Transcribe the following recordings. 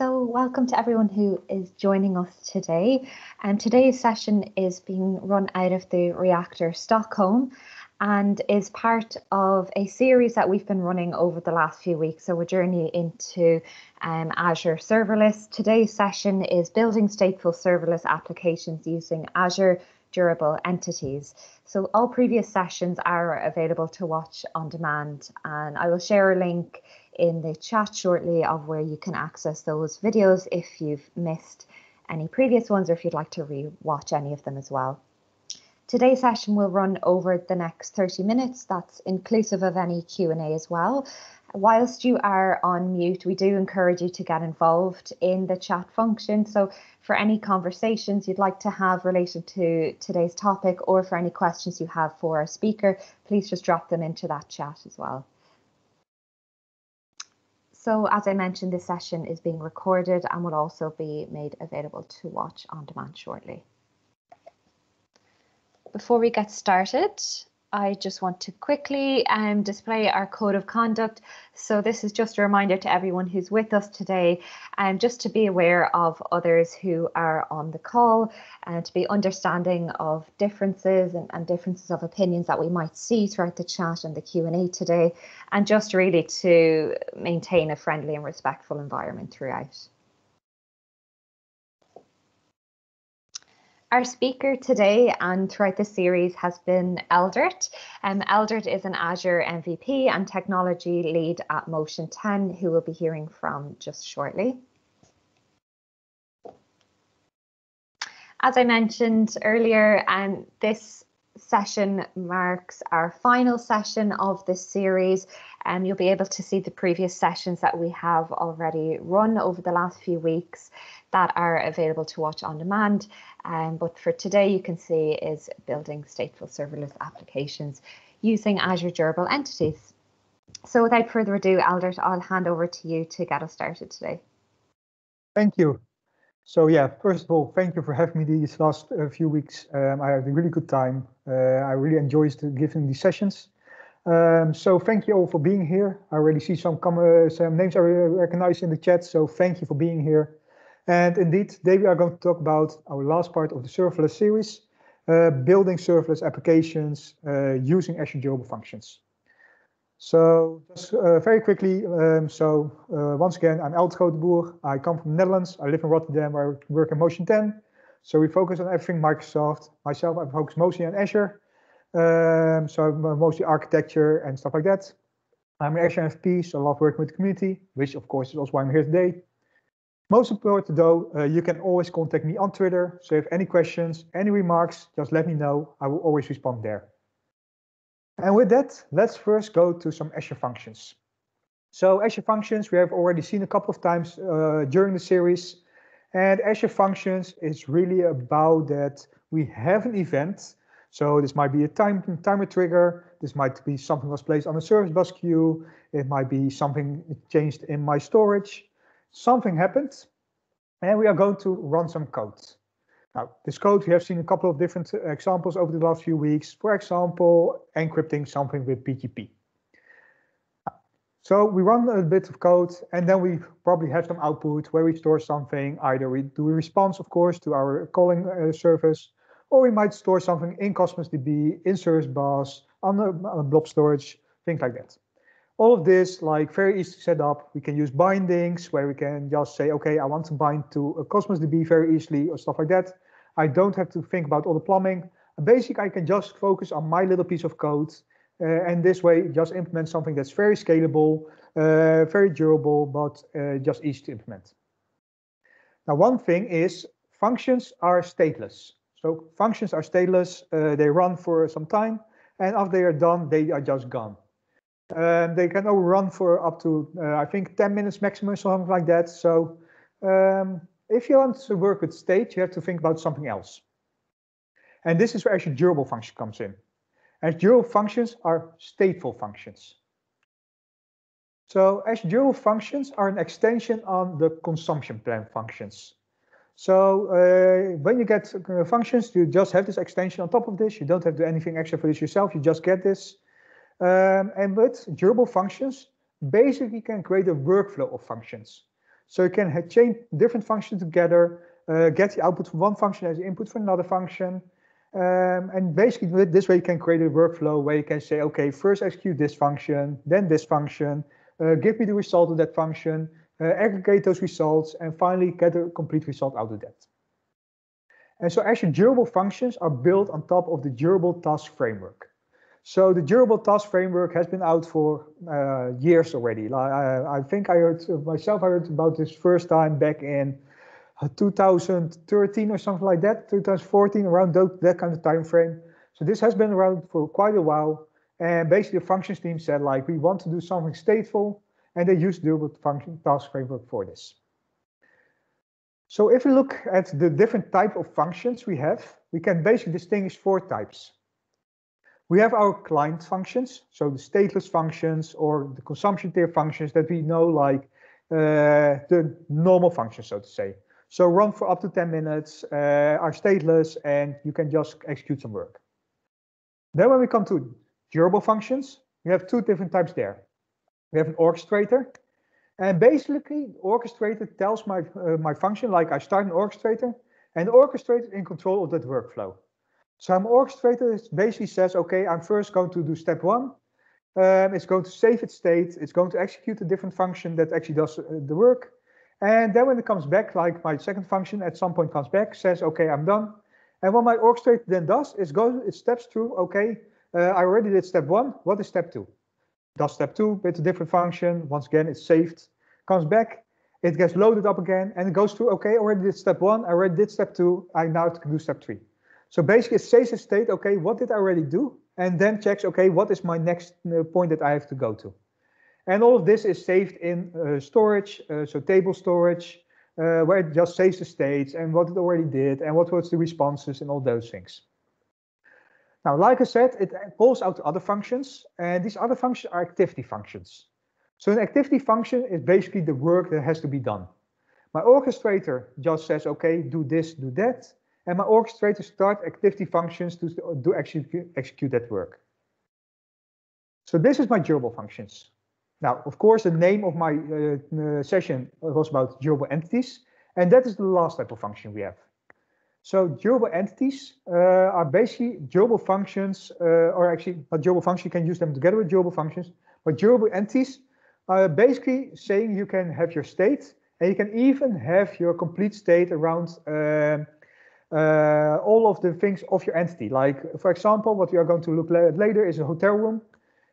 So welcome to everyone who is joining us today. And today's session is being run out of the reactor Stockholm and is part of a series that we've been running over the last few weeks. So a journey into um, Azure serverless. Today's session is building stateful serverless applications using Azure durable entities. So all previous sessions are available to watch on demand and I will share a link in the chat shortly of where you can access those videos if you've missed any previous ones or if you'd like to re-watch any of them as well. Today's session will run over the next 30 minutes. That's inclusive of any Q&A as well. Whilst you are on mute, we do encourage you to get involved in the chat function. So for any conversations you'd like to have related to today's topic or for any questions you have for our speaker, please just drop them into that chat as well. So as I mentioned, this session is being recorded and will also be made available to watch on demand shortly. Before we get started, I just want to quickly um, display our code of conduct. So this is just a reminder to everyone who's with us today, and um, just to be aware of others who are on the call and to be understanding of differences and, and differences of opinions that we might see throughout the chat and the Q&A today, and just really to maintain a friendly and respectful environment throughout. Our speaker today and throughout the series has been Eldert. Um, Eldert is an Azure MVP and technology lead at Motion 10, who we'll be hearing from just shortly. As I mentioned earlier, um, this session marks our final session of this series and you'll be able to see the previous sessions that we have already run over the last few weeks that are available to watch on demand. Um, but for today, you can see is building stateful serverless applications using Azure Durable Entities. So without further ado, Eldert, I'll hand over to you to get us started today. Thank you. So yeah, first of all, thank you for having me these last uh, few weeks. Um, I had a really good time. Uh, I really enjoyed giving these sessions. Um, so thank you all for being here. I already see some, uh, some names I recognize in the chat, so thank you for being here. And indeed, today we are going to talk about our last part of the serverless series, uh, building serverless applications uh, using Azure Durable Functions. So just uh, very quickly, um, so uh, once again, I'm Eldert Grootenboer. I come from the Netherlands. I live in Rotterdam, I work in Motion 10. So we focus on everything Microsoft. Myself, I focus mostly on Azure. Um, so mostly architecture and stuff like that. I'm an Azure MVP, so I love working with the community, which of course is also why I'm here today. Most important though, uh, you can always contact me on Twitter. So if any questions, any remarks, just let me know. I will always respond there. And with that, let's first go to some Azure functions. So Azure functions, we have already seen a couple of times uh, during the series. And Azure functions is really about that we have an event. So this might be a time, timer trigger. This might be something was placed on a service bus queue. It might be something changed in my storage something happened and we are going to run some code. Now, this code, we have seen a couple of different examples over the last few weeks. For example, encrypting something with PGP. So we run a bit of code and then we probably have some output where we store something. Either we do a response, of course, to our calling uh, service, or we might store something in Cosmos DB, in Service Bus, on a blob storage, things like that all of this like very easy to set up. We can use bindings where we can just say, okay, I want to bind to a Cosmos DB very easily or stuff like that. I don't have to think about all the plumbing. Basically, I can just focus on my little piece of code. Uh, and this way, just implement something that's very scalable, uh, very durable, but uh, just easy to implement. Now, one thing is functions are stateless. So functions are stateless. Uh, they run for some time. And after they are done, they are just gone. Um, they can run for up to, uh, I think, 10 minutes maximum, something like that. So um, if you want to work with state, you have to think about something else. And this is where actually durable function comes in. As durable functions are stateful functions. So as durable functions are an extension on the consumption plan functions. So uh, when you get uh, functions, you just have this extension on top of this. You don't have to do anything extra for this yourself. You just get this. Um, and with durable functions, basically you can create a workflow of functions. So you can chain different functions together, uh, get the output from one function as input for another function. Um, and basically with this way you can create a workflow where you can say, okay, first execute this function, then this function, uh, give me the result of that function, uh, aggregate those results, and finally get a complete result out of that. And so actually durable functions are built on top of the durable task framework. So the durable task framework has been out for uh, years already. I, I, think I heard myself, I heard about this first time back in uh, 2013 or something like that, 2014, around that, that kind of time frame. So this has been around for quite a while. And basically the functions team said like, we want to do something stateful and they use durable function task framework for this. So if we look at the different type of functions we have, we can basically distinguish four types. We have our client functions, so the stateless functions or the consumption tier functions that we know like uh, the normal functions, so to say. So run for up to 10 minutes, uh, are stateless, and you can just execute some work. Then when we come to durable functions, we have two different types there. We have an orchestrator, and basically, orchestrator tells my, uh, my function, like I start an orchestrator, and the orchestrator is in control of that workflow. So an orchestrator basically says, okay, I'm first going to do step one. Um, it's going to save its state. It's going to execute a different function that actually does uh, the work. And then when it comes back, like my second function at some point comes back, says, okay, I'm done. And what my orchestrator then does is goes, it steps through, okay, uh, I already did step one. What is step two? does step two with a different function. Once again, it's saved, comes back, it gets loaded up again, and it goes through, okay, I already did step one, I already did step two, I now can do step three. So basically it saves a state, okay, what did I already do? And then checks, okay, what is my next uh, point that I have to go to? And all of this is saved in uh, storage, uh, so table storage, uh, where it just saves the states and what it already did and what was the responses and all those things. Now, like I said, it calls out other functions, and these other functions are activity functions. So an activity function is basically the work that has to be done. My orchestrator just says, okay, do this, do that. And my orchestrator start activity functions to do execute, execute that work. So this is my durable functions. Now, of course, the name of my uh, session was about durable entities, and that is the last type of function we have. So durable entities uh, are basically durable functions, uh, or actually not durable functions, you can use them together with durable functions, but durable entities are basically saying you can have your state and you can even have your complete state around uh, uh, all of the things of your entity. Like, for example, what we are going to look at later is a hotel room.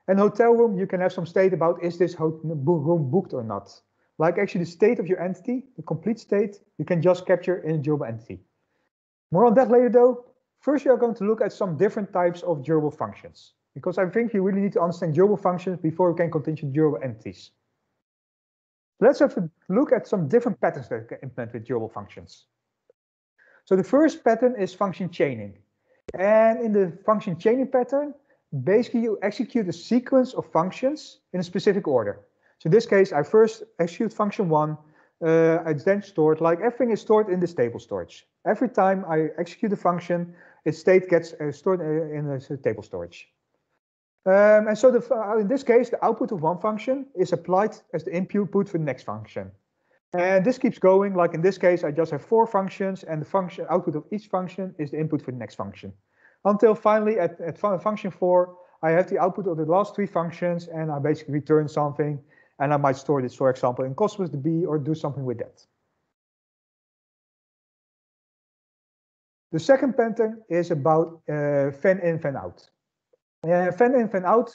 And hotel room, you can have some state about is this room booked or not. Like actually the state of your entity, the complete state, you can just capture in a durable entity. More on that later though. First, we are going to look at some different types of durable functions, because I think you really need to understand durable functions before you can continue durable entities. Let's have a look at some different patterns that you can implement with durable functions. So the first pattern is function chaining. And in the function chaining pattern, basically you execute a sequence of functions in a specific order. So in this case, I first execute function one, uh, it's then stored like everything is stored in the table storage. Every time I execute a function, its state gets uh, stored uh, in a table storage. Um, and so the, uh, in this case, the output of one function is applied as the input for the next function. And this keeps going, like in this case, I just have four functions and the function output of each function is the input for the next function. Until finally at, at function four, I have the output of the last three functions and I basically return something and I might store this, for example, in Cosmos DB or do something with that. The second pattern is about uh, fan in, fan out. Uh, fan in, fan out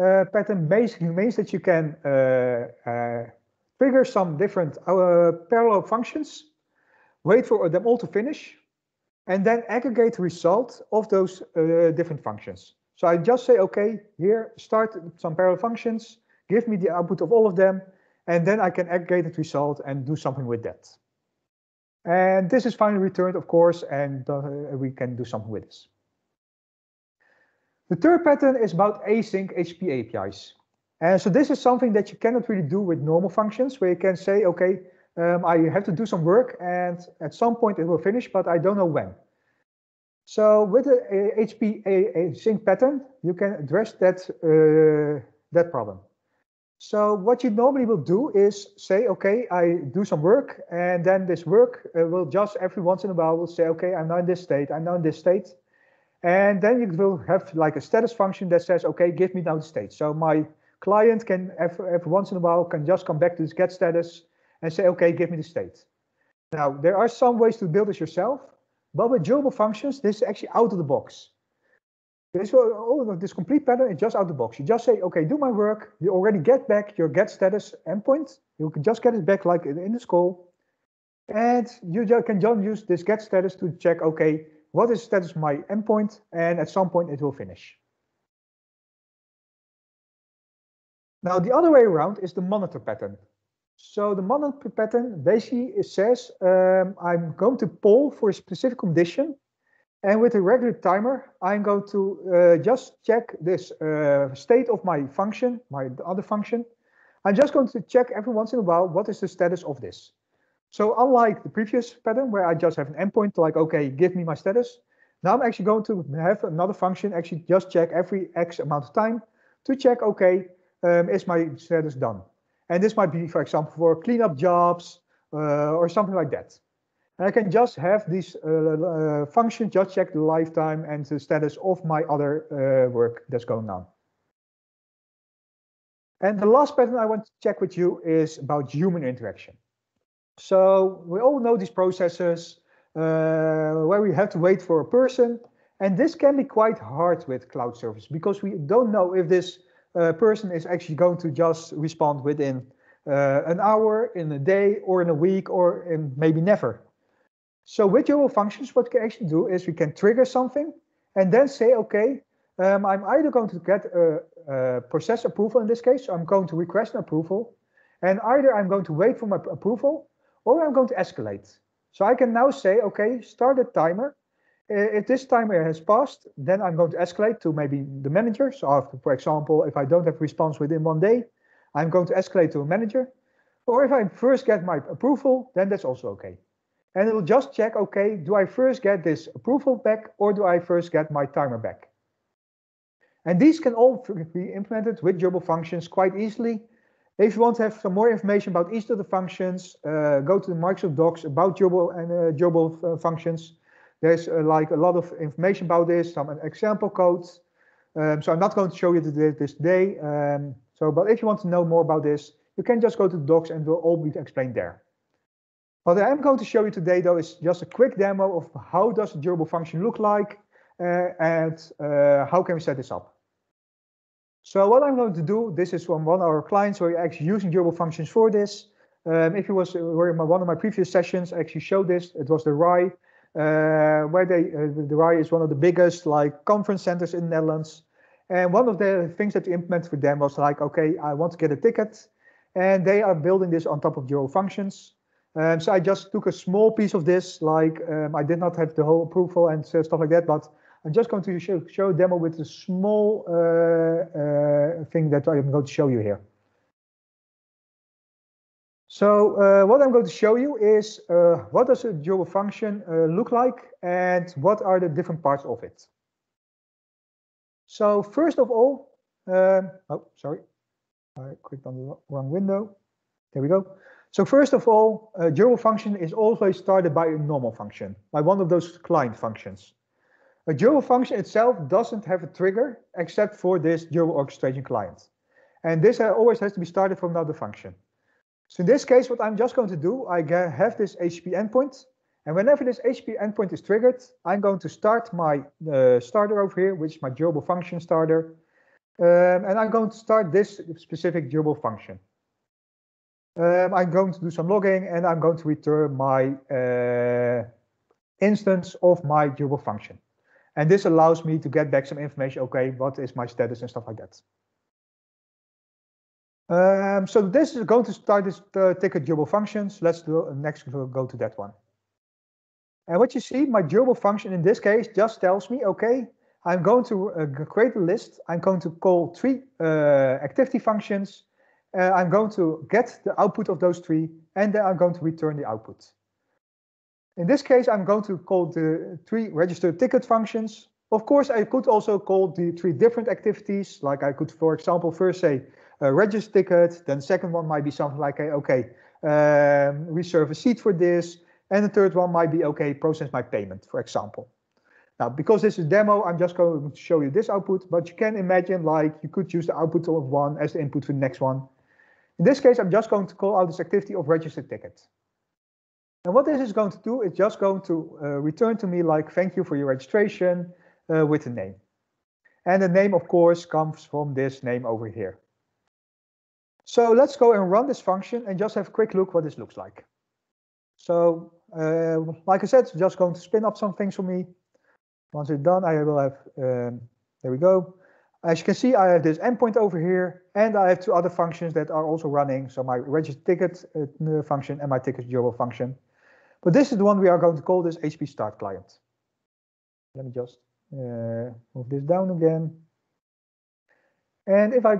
uh, pattern basically means that you can uh, uh, trigger some different uh, parallel functions, wait for them all to finish, and then aggregate the result of those different functions. So I just say, okay, here, start some parallel functions, give me the output of all of them, and then I can aggregate the result and do something with that. And this is finally returned, of course, and uh, we can do something with this. The third pattern is about async HTTP APIs. And so this is something that you cannot really do with normal functions, where you can say, okay, um, I have to do some work, and at some point it will finish, but I don't know when. So with the HTTP async pattern, you can address that, uh, that problem. So what you normally will do is say, okay, I do some work, and then this work uh, will just every once in a while will say, okay, I'm now in this state, I'm now in this state. And then you will have like a status function that says, okay, give me now the state. So my client can every, once in a while can just come back to this get status and say, okay, give me the state. Now, there are some ways to build this yourself, but with durable functions, this is actually out of the box. This, oh, this complete pattern is just out of the box. You just say, okay, do my work. You already get back your get status endpoint. You can just get it back like in the call. And you can just use this get status to check, okay, what is status my endpoint? And at some point it will finish. Now the other way around is the monitor pattern. So the monitor pattern basically says um, I'm going to poll for a specific condition and with a regular timer, I'm going to uh, just check this uh, state of my function, my other function. I'm just going to check every once in a while what is the status of this. So unlike the previous pattern where I just have an endpoint like, okay, give me my status. Now I'm actually going to have another function actually just check every X amount of time to check, okay, um, is my status done? And this might be, for example, for cleanup jobs uh, or something like that. And I can just have this uh, uh, function just check the lifetime and the status of my other uh, work that's going on. And the last pattern I want to check with you is about human interaction. So we all know these processes uh, where we have to wait for a person. And this can be quite hard with cloud service because we don't know if this uh, person is actually going to just respond within uh, an hour, in a day, or in a week, or in maybe never. So with durable functions, what we can actually do is we can trigger something and then say, okay, um, I'm either going to get a, a, process approval in this case, so I'm going to request an approval, and either I'm going to wait for my approval or I'm going to escalate. So I can now say, okay, start a timer. If this timer has passed, then I'm going to escalate to maybe the manager. So for example, if I don't have response within one day, I'm going to escalate to a manager. Or if I first get my approval, then that's also okay and it will just check, okay, do I first get this approval back or do I first get my timer back? And these can all be implemented with durable functions quite easily. If you want to have some more information about each of the functions, uh, go to the Microsoft Docs about durable and uh, uh, functions. There's uh, like a lot of information about this, some example codes. Um, so I'm not going to show you this today. Um, so, but if you want to know more about this, you can just go to the docs and it will all be explained there. What I'm going to show you today, though, is just a quick demo of how does a durable function look like uh, and uh, how can we set this up. So what I'm going to do, this is from one of our clients who are actually using durable functions for this. Um, if you was were in my, one of my previous sessions, I actually showed this. It was the uh, where they uh, the RAI is one of the biggest like conference centers in the Netherlands. And one of the things that we implemented for them was like, okay, I want to get a ticket, and they are building this on top of durable functions. Um, so I just took a small piece of this, like um, I did not have the whole approval and stuff like that, but I'm just going to show, show a demo with a small uh, uh, thing that I'm going to show you here. So uh, what I'm going to show you is uh, what does a durable function uh, look like and what are the different parts of it. So first of all, um, oh, sorry, I clicked on the wrong window. There we go. So first of all, a durable function is always started by a normal function, by one of those client functions. A durable function itself doesn't have a trigger except for this durable orchestration client. And this always has to be started from another function. So in this case, what I'm just going to do, I have this HTTP endpoint. And whenever this HTTP endpoint is triggered, I'm going to start my uh, starter over here, which is my durable function starter. Um, and I'm going to start this specific durable function. Um, I'm going to do some logging and I'm going to return my uh, instance of my durable function. And this allows me to get back some information. Okay, what is my status and stuff like that. Um, so this is going to start this uh, ticket durable functions. Let's do next go to that one. And what you see, my durable function in this case just tells me, okay, I'm going to uh, create a list. I'm going to call three uh, activity functions uh, I'm going to get the output of those three, and then I'm going to return the output. In this case, I'm going to call the three registered ticket functions. Of course, I could also call the three different activities, like I could, for example, first say, uh, register ticket. Then second one might be something like, okay, um, reserve a seat for this. And the third one might be, okay, process my payment, for example. Now, because this is a demo, I'm just going to show you this output, but you can imagine like you could use the output of one as the input for the next one. In this case, I'm just going to call out this activity of register ticket. And what this is going to do, it's just going to uh, return to me like, thank you for your registration uh, with the name. And the name, of course, comes from this name over here. So let's go and run this function and just have a quick look what this looks like. So uh, like I said, just going to spin up some things for me. Once it's done, I will have, um, there we go. As you can see, I have this endpoint over here, and I have two other functions that are also running. So my register ticket uh, function and my ticket durable function. But this is the one we are going to call this HP start client. Let me just move this down again. And if I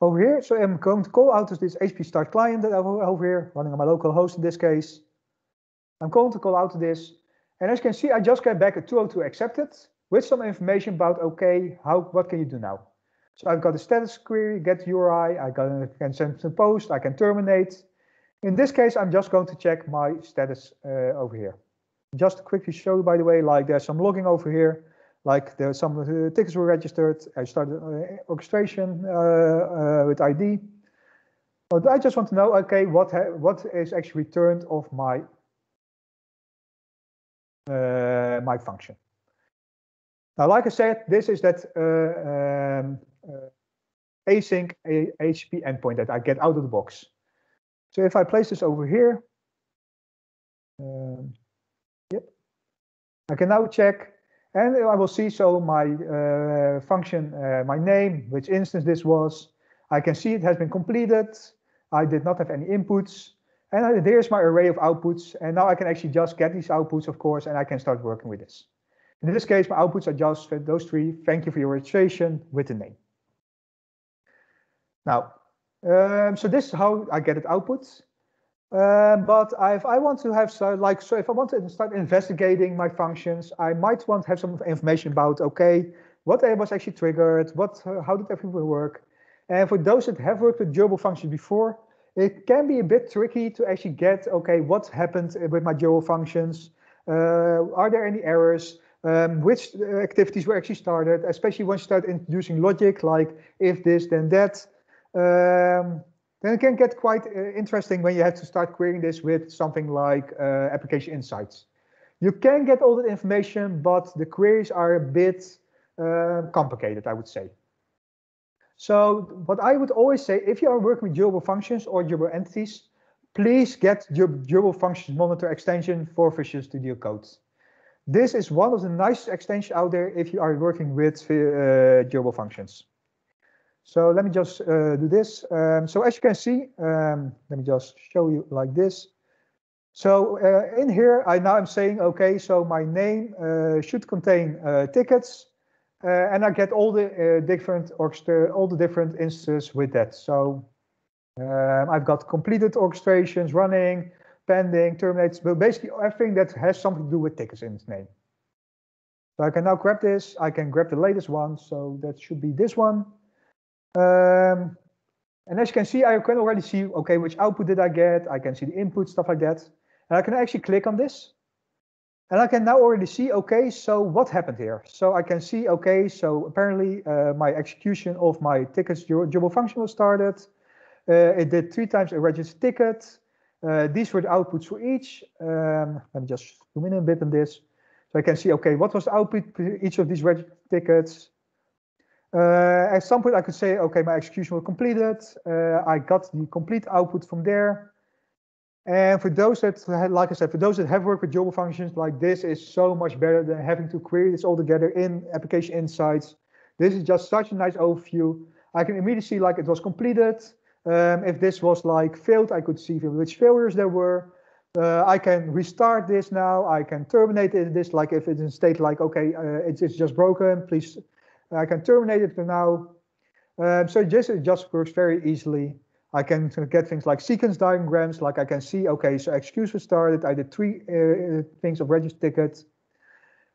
over here, so I'm going to call out to this HP start client that over, over here, running on my local host in this case. I'm going to call out to this. And as you can see, I just get back a 202 accepted with some information about, okay, how what can you do now? So I've got a status query, get URI, I can send some post, I can terminate. In this case, I'm just going to check my status uh, over here. Just to quickly show, by the way, like there's some logging over here, like there's some uh, tickets were registered. I started uh, orchestration uh, uh, with ID. But I just want to know, okay, what what is actually returned of my uh, my function. Now, like I said, this is that um, async HTTP endpoint that I get out of the box. So if I place this over here, um, yep, I can now check and I will see so my uh, function, uh, my name, which instance this was. I can see it has been completed. I did not have any inputs. And there's my array of outputs. And now I can actually just get these outputs, of course, and I can start working with this. In this case, my outputs are just those three. Thank you for your registration with the name. Now, um, so this is how I get it output. Um, but if I want to have so like so if I want to start investigating my functions, I might want to have some information about okay, what was actually triggered, what uh, how did everything work. And for those that have worked with durable functions before, it can be a bit tricky to actually get okay, what happened with my durable functions? Uh, are there any errors? Um, which activities were actually started, especially once you start introducing logic like if this, then that. Um, then it can get quite uh, interesting when you have to start querying this with something like uh, application insights. You can get all the information, but the queries are a bit uh, complicated, I would say. So what I would always say, if you are working with durable functions or durable entities, please get your durable functions monitor extension for Visual Studio Code. This is one of the nicest extensions out there if you are working with uh, durable functions. So let me just uh, do this. Um, so as you can see, um, let me just show you like this. So uh, in here, I now I'm saying, okay, so my name uh, should contain uh, tickets, uh, and I get all the uh, different orchestra, all the different instances with that. So um, I've got completed orchestrations running, pending, terminates, but basically everything that has something to do with tickets in its name. So I can now grab this. I can grab the latest one. So that should be this one. Um, and as you can see, I can already see, okay, which output did I get? I can see the input, stuff like that. And I can actually click on this. And I can now already see, okay, so what happened here? So I can see, okay, so apparently uh, my execution of my tickets durable function was started. Uh, it did three times a registered ticket. Uh, these were the outputs for each. Um, let me just zoom in a bit on this. So I can see, okay, what was the output for each of these registered tickets? Uh, at some point, I could say, okay, my execution was completed. Uh, I got the complete output from there. And for those that, like I said, for those that have worked with durable functions, like this is so much better than having to query this all together in application insights. This is just such a nice overview. I can immediately see like it was completed. Um, if this was like failed, I could see which failures there were. Uh, I can restart this now. I can terminate this, like if it's in state like, okay, uh, it's, it's just broken, please I can terminate it for now. Um, so just it just works very easily. I can get things like sequence diagrams, like I can see, okay, so execution started, I did three uh, things of register tickets.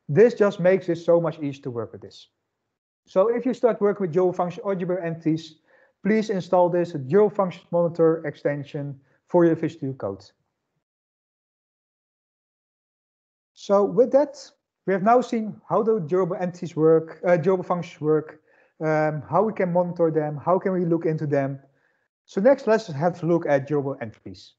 This just makes it so much easier to work with this. So if you start working with durable function or durable entities, please install this Durable Functions Monitor extension for your Visual Code. So with that, we have now seen how the durable entities work, uh, durable functions work, um, how we can monitor them, how can we look into them. So next, let's have a look at durable entities.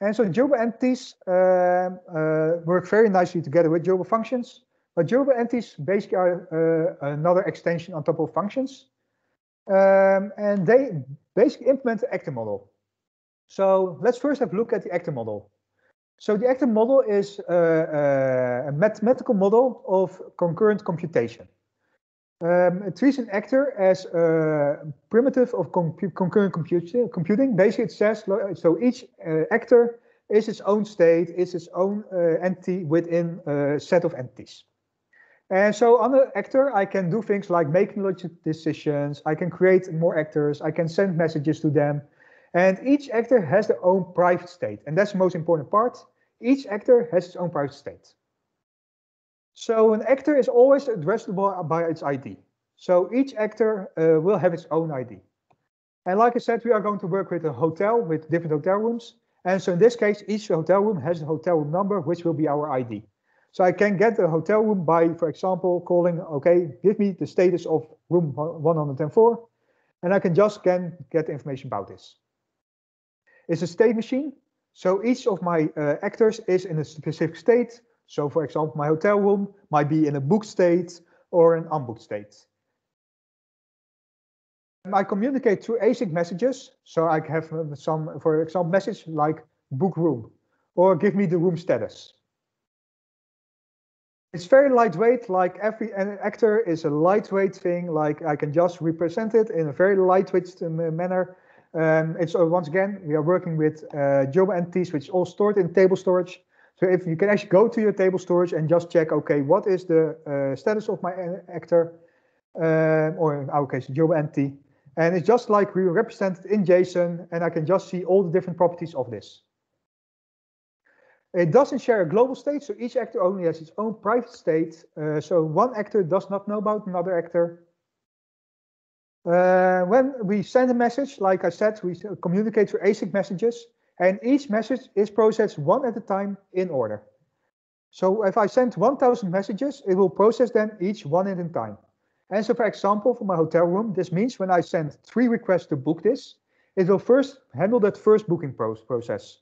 And so durable entities uh, uh, work very nicely together with durable functions. But durable entities basically are uh, another extension on top of functions. Um, and they basically implement the actor model. So let's first have a look at the actor model. So the actor model is uh, uh, a mathematical model of concurrent computation. Um, it treats an actor as a primitive of concurrent computing. Basically, it says so each uh, actor is its own state, is its own uh, entity within a set of entities. And so on the actor, I can do things like making logic decisions. I can create more actors. I can send messages to them. And each actor has their own private state. And that's the most important part. Each actor has its own private state. So an actor is always addressable by its ID. So each actor uh, will have its own ID. And like I said, we are going to work with a hotel with different hotel rooms. And so in this case, each hotel room has a hotel room number, which will be our ID. So I can get the hotel room by, for example, calling, okay, give me the status of room 104. And I can just can get information about this. It's a state machine. So each of my uh, actors is in a specific state. So for example, my hotel room might be in a booked state or an unbooked state. I communicate through async messages. So I have some, for example, message like book room or give me the room status. It's very lightweight, like every actor is a lightweight thing, like I can just represent it in a very lightweight manner. Um, it's uh, once again, we are working with uh, durable entities, which is all stored in table storage. So if you can actually go to your table storage and just check, okay, what is the uh, status of my actor, um, or in our case, durable entity. And it's just like we represent it in JSON, and I can just see all the different properties of this. It doesn't share a global state, so each actor only has its own private state. Uh, so one actor does not know about another actor. Uh, when we send a message, like I said, we communicate through async messages and each message is processed one at a time in order. So if I send 1000 messages, it will process them each one at a time. And so for example, for my hotel room, this means when I send three requests to book this, it will first handle that first booking process.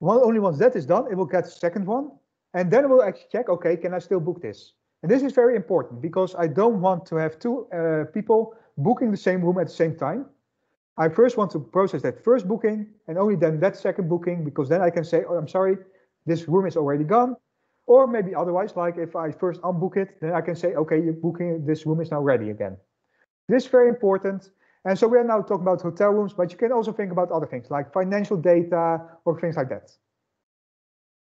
One, only once that is done, it will get the second one. And then it will actually check, okay, can I still book this? And this is very important because I don't want to have two uh, people booking the same room at the same time. I first want to process that first booking and only then that second booking, because then I can say, oh, I'm sorry, this room is already gone. Or maybe otherwise, like if I first unbook it, then I can say, okay, you're booking, this room is now ready again. This is very important. And so we are now talking about hotel rooms, but you can also think about other things like financial data or things like that.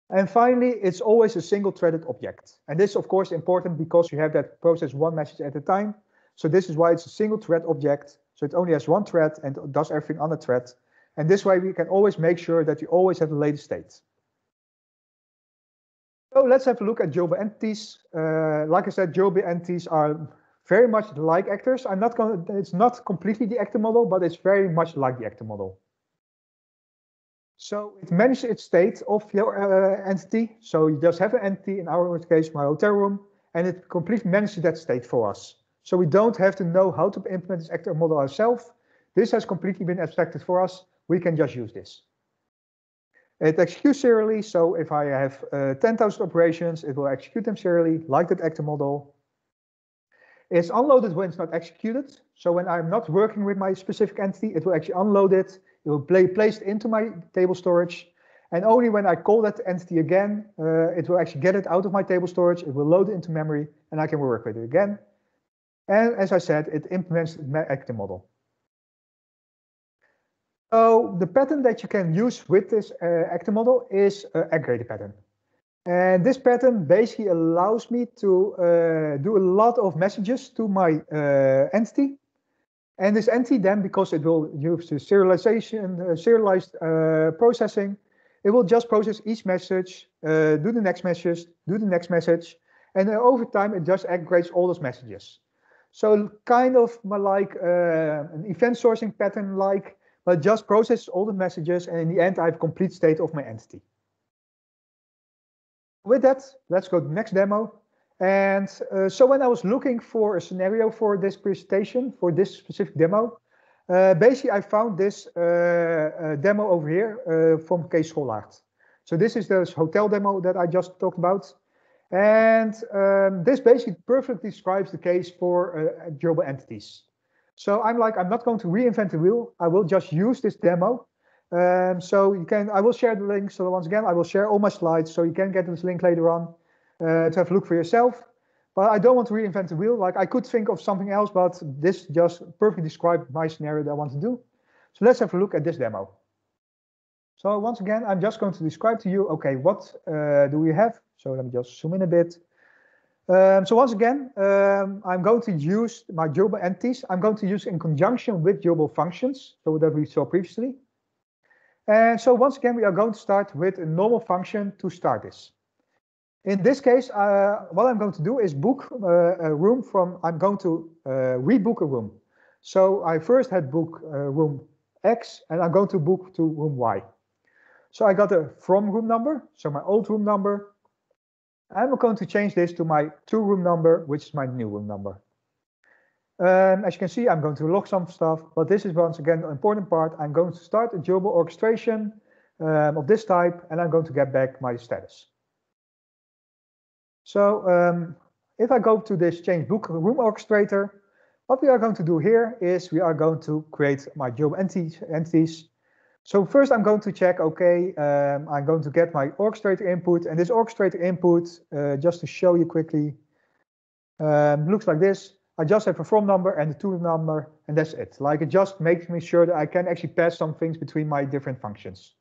And finally, it's always a single threaded object. And this of course important because you have that process one message at a time. So this is why it's a single thread object. So it only has one thread and does everything on the thread. And this way we can always make sure that you always have the latest state. So let's have a look at durable entities. Uh, like I said, durable entities are very much like actors. I'm not going it's not completely the actor model, but it's very much like the actor model. So it manages its state of your uh, entity. So you just have an entity, in our case, my hotel room, and it completely manages that state for us. So we don't have to know how to implement this actor model ourselves. This has completely been abstracted for us. We can just use this. It executes serially, so if I have uh, 10,000 operations, it will execute them serially, like that actor model. It's unloaded when it's not executed. So when I'm not working with my specific entity, it will actually unload it. It will play placed into my table storage. And only when I call that entity again, uh, it will actually get it out of my table storage. It will load it into memory, and I can work with it again. And as I said, it implements the actor model. So the pattern that you can use with this uh, model is uh, aggregator pattern. And this pattern basically allows me to uh, do a lot of messages to my uh, entity. And this entity then, because it will use the serialization, uh, serialized uh, processing, it will just process each message, do the next message, do the next message. And over time, it just aggregates all those messages. So kind of like uh, an event sourcing pattern like, but just process all the messages and in the end I have complete state of my entity. With that, let's go to the next demo. And uh, so when I was looking for a scenario for this presentation, for this specific demo, uh, basically I found this uh, uh demo over here uh, from Kees Schollaart. So this is the hotel demo that I just talked about. And um, this basically perfectly describes the case for uh, durable entities. So I'm like, I'm not going to reinvent the wheel. I will just use this demo. Um, so you can, I will share the link. So once again, I will share all my slides so you can get this link later on uh, to have a look for yourself. But I don't want to reinvent the wheel. Like I could think of something else, but this just perfectly described my scenario that I want to do. So let's have a look at this demo. So once again, I'm just going to describe to you, okay, what uh, do we have? So let me just zoom in a bit. Um, so once again, um, I'm going to use my durable entities. I'm going to use in conjunction with durable functions, so that we saw previously. And so once again, we are going to start with a normal function to start this. In this case, uh, what I'm going to do is book uh, a room from, I'm going to uh, rebook a room. So I first had book uh, room X and I'm going to book to room Y. So I got a from room number, so my old room number. And I'm going to change this to my to room number, which is my new room number. Um, as you can see, I'm going to log some stuff, but this is once again the important part. I'm going to start a durable orchestration um, of this type, and I'm going to get back my status. So um, if I go to this change book room orchestrator, what we are going to do here is we are going to create my durable entities. So first I'm going to check, okay, um, I'm going to get my orchestrator input and this orchestrator input, uh, just to show you quickly, um, looks like this. I just have a from number and a to number and that's it. Like it just makes me sure that I can actually pass some things between my different functions.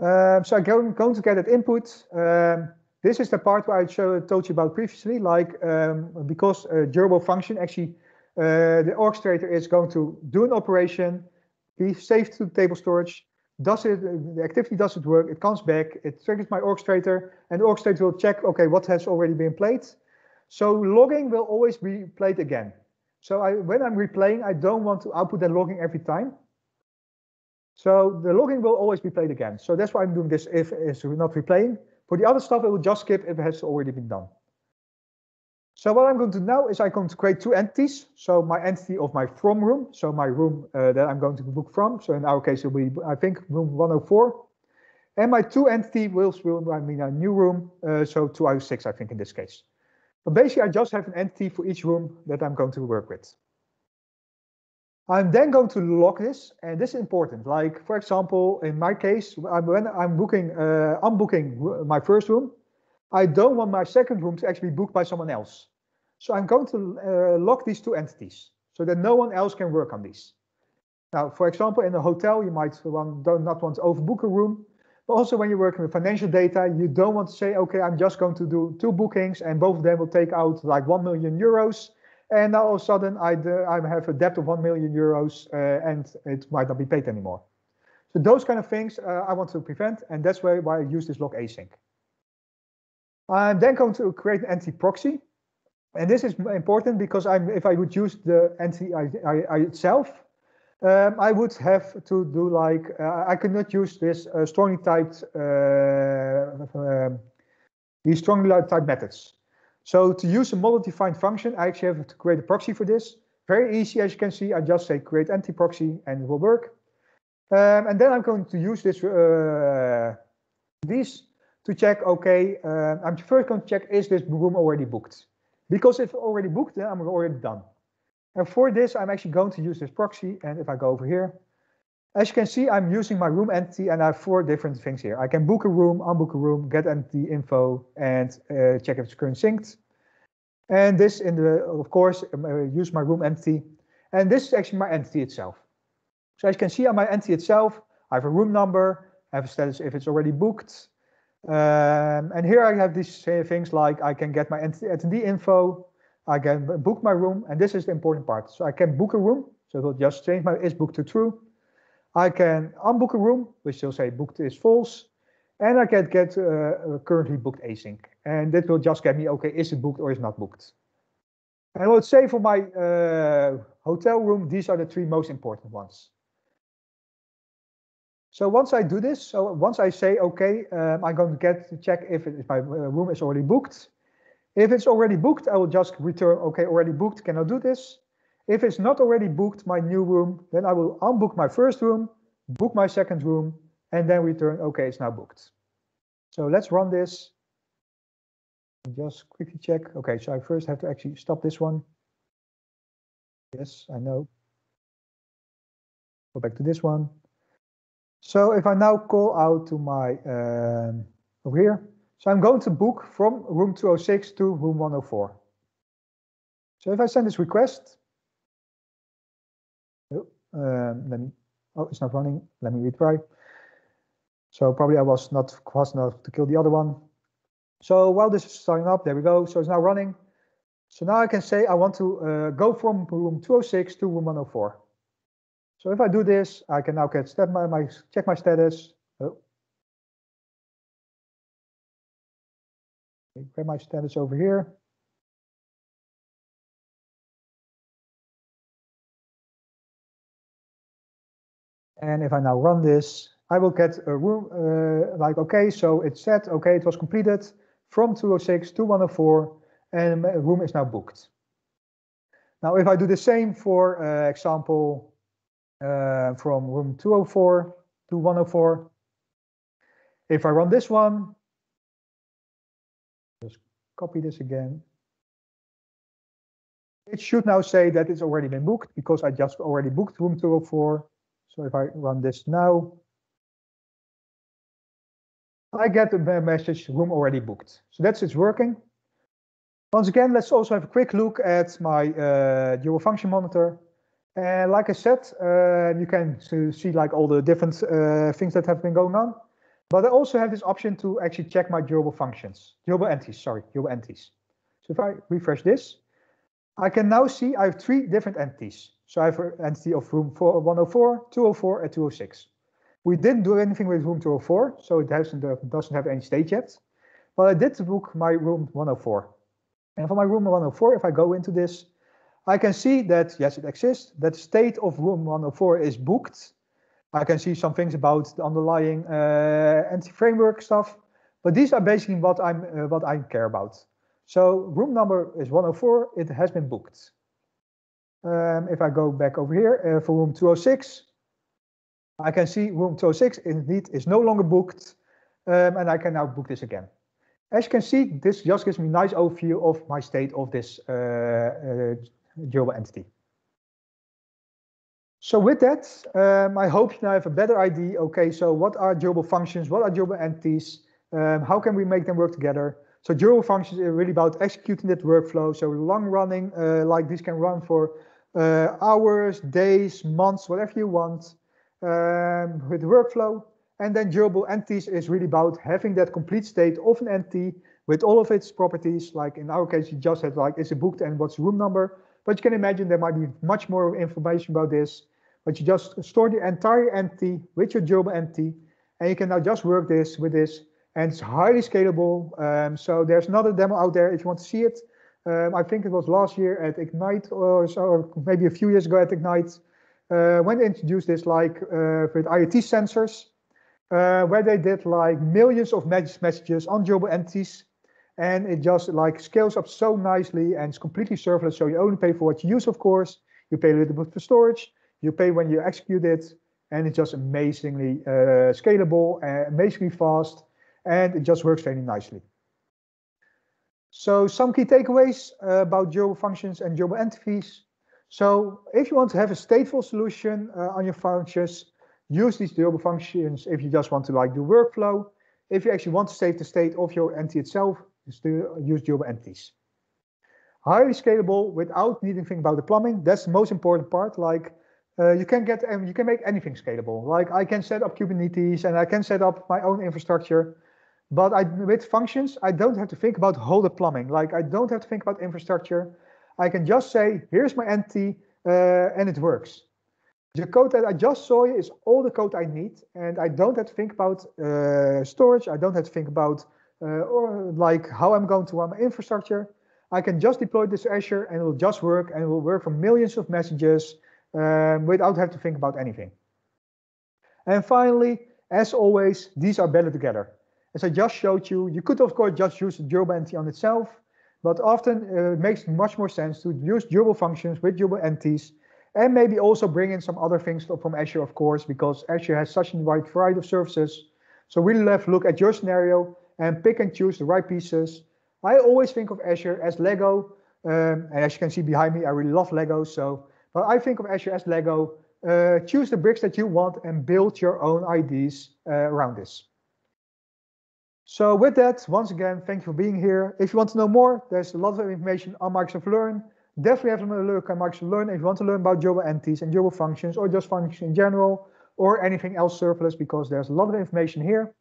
Um, so I'm going, going to get that input. Um, this is the part where I showed, told you about previously, like um, because a durable function actually, Uh, the orchestrator is going to do an operation, be saved to the table storage, does it, the activity doesn't work, it comes back, it triggers my orchestrator, and the orchestrator will check, okay, what has already been played. So logging will always be played again. So I, when I'm replaying, I don't want to output that logging every time. So the logging will always be played again. So that's why I'm doing this if it's not replaying. For the other stuff, it will just skip if it has already been done. So what I'm going to do now is I'm going to create two entities. So my entity of my from room, so my room uh, that I'm going to book from. So in our case, it will be, I think, room 104. And my two entity will, will I mean, a new room, uh, so 206, I think, in this case. But basically, I just have an entity for each room that I'm going to work with. I'm then going to log this, and this is important. Like, for example, in my case, when I'm booking, uh, I'm booking my first room, I don't want my second room to actually be booked by someone else. So I'm going to uh, lock these two entities so that no one else can work on these. Now, for example, in a hotel, you might want, don't not want to overbook a room, but also when you're working with financial data, you don't want to say, okay, I'm just going to do two bookings and both of them will take out like 1 million euros and now all of a sudden, I, I have a debt of 1 million euros uh, and it might not be paid anymore. So those kind of things uh, I want to prevent, and that's why, why I use this lock async. I'm then going to create an entity proxy. And this is important because I'm, if I would use the entity I, I, I itself, um, I would have to do like, uh, I cannot use this uh, strongly typed, uh, um, these strongly typed methods. So to use a model-defined function, I actually have to create a proxy for this. Very easy, as you can see. I just say create entity proxy and it will work. Um, and then I'm going to use this uh, these to check, okay, uh, I'm first going to check, is this room already booked? Because if already booked, then I'm already done. And for this, I'm actually going to use this proxy. And if I go over here, as you can see, I'm using my room entity and I have four different things here. I can book a room, unbook a room, get entity info, and uh, check if it's current synced. And this in the, of course, um, uh, use my room entity. And this is actually my entity itself. So as you can see on my entity itself, I have a room number, I have a status if it's already booked. Um, and here I have these uh, things like I can get my entity info, I can book my room, and this is the important part. So I can book a room, so it will just change my is booked to true. I can unbook a room, which will say booked is false. And I can get uh, currently booked async. And that will just get me, okay, is it booked or is not booked? And let's say for my uh, hotel room, these are the three most important ones. So once I do this, so once I say, okay, um, I'm going to get to check if, it, if my uh, room is already booked. If it's already booked, I will just return, okay, already booked, can I do this? If it's not already booked, my new room, then I will unbook my first room, book my second room, and then return, okay, it's now booked. So let's run this. Just quickly check. Okay, so I first have to actually stop this one. Yes, I know. Go back to this one. So if I now call out to my, um, over here, so I'm going to book from room 206 to room 104. So if I send this request, oh, um, let me, oh, it's not running. Let me retry. So probably I was not fast enough to kill the other one. So while this is starting up, there we go. So it's now running. So now I can say I want to uh, go from room 206 to room 104. So if I do this, I can now get step my, my check my status. Oh. Grab my status over here. And if I now run this, I will get a room uh, like, okay, so it said, okay, it was completed from 206 to 104 and room is now booked. Now, if I do the same for uh, example, uh, from room 204 to 104. If I run this one, just copy this again. It should now say that it's already been booked because I just already booked room 204. So if I run this now, I get the message room already booked. So that's it's working. Once again, let's also have a quick look at my uh, durable function monitor. And like I said, uh, you can see like all the different uh, things that have been going on. But I also have this option to actually check my durable functions, durable entities, sorry, durable entities. So if I refresh this, I can now see I have three different entities. So I have an entity of room 104, 204, and 206. We didn't do anything with room 204, so it doesn't, uh, doesn't have any state yet. But I did book my room 104. And for my room 104, if I go into this, I can see that, yes, it exists, that state of room 104 is booked. I can see some things about the underlying uh, entity-framework stuff, but these are basically what I'm uh, what I care about. So room number is 104, it has been booked. Um, if I go back over here uh, for room 206, I can see room 206 indeed is no longer booked, um, and I can now book this again. As you can see, this just gives me a nice overview of my state of this uh, uh, durable entity. So with that, um, I hope you now have a better idea. Okay, so what are durable functions? What are durable entities? Um, how can we make them work together? So durable functions are really about executing that workflow. So long running, uh, like this can run for uh, hours, days, months, whatever you want um, with workflow. And then durable entities is really about having that complete state of an entity with all of its properties. Like in our case, you just had like, is it booked and what's room number? But you can imagine there might be much more information about this. But you just store the entire entity with your durable entity, and you can now just work this with this, and it's highly scalable. Um, so there's another demo out there if you want to see it. Um, I think it was last year at Ignite, or or maybe a few years ago at Ignite, uh, when they introduced this, like uh, with IoT sensors, uh, where they did like millions of messages on durable entities and it just like scales up so nicely and it's completely serverless. So you only pay for what you use, of course. You pay a little bit for storage. You pay when you execute it, and it's just amazingly uh, scalable, uh, amazingly fast, and it just works very nicely. So some key takeaways uh, about durable functions and durable entities. So if you want to have a stateful solution uh, on your functions, use these durable functions if you just want to like do workflow. If you actually want to save the state of your entity itself, use durable entities. Highly scalable without needing to think about the plumbing. That's the most important part. Like uh, you can get and you can make anything scalable. Like I can set up Kubernetes and I can set up my own infrastructure. But I, with functions, I don't have to think about whole the plumbing. Like I don't have to think about infrastructure. I can just say, here's my entity, uh, and it works. The code that I just saw is all the code I need, and I don't have to think about uh, storage. I don't have to think about or like how I'm going to run my infrastructure. I can just deploy this Azure and it will just work and it will work for millions of messages um, without having to think about anything. And finally, as always, these are better together. As I just showed you, you could of course just use the durable entity on itself, but often uh, it makes much more sense to use durable functions with durable entities and maybe also bring in some other things from Azure, of course, because Azure has such a wide variety of services. So really have to look at your scenario and pick and choose the right pieces. I always think of Azure as Lego, um, and as you can see behind me, I really love Lego. So, but I think of Azure as Lego. Uh, choose the bricks that you want and build your own IDs uh, around this. So with that, once again, thank you for being here. If you want to know more, there's a lot of information on Microsoft Learn. Definitely have a look at Microsoft Learn if you want to learn about durable entities and durable functions or just functions in general or anything else serverless because there's a lot of information here.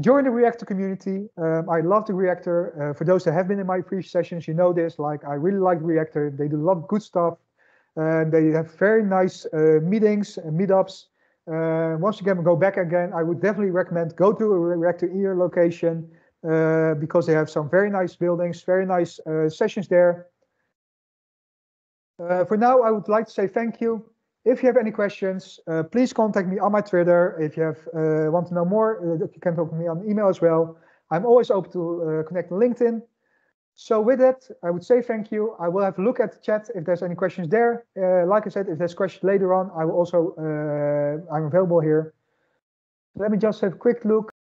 Join the Reactor community. Um, I love the Reactor. Uh, for those that have been in my previous sessions, you know this. Like I really like Reactor. They do a lot of good stuff. Uh, they have very nice uh, meetings and meetups. Uh, once again, go back again. I would definitely recommend go to a Reactor in your location uh, because they have some very nice buildings, very nice uh, sessions there. for now, I would like to say thank you. If you have any questions, uh, please contact me on my Twitter. If you have uh, want to know more, uh, you can talk to me on email as well. I'm always open to uh, connect on LinkedIn. So with that, I would say thank you. I will have a look at the chat if there's any questions there. Uh, like I said, if there's questions later on, I will also uh, I'm available here. Let me just have a quick look.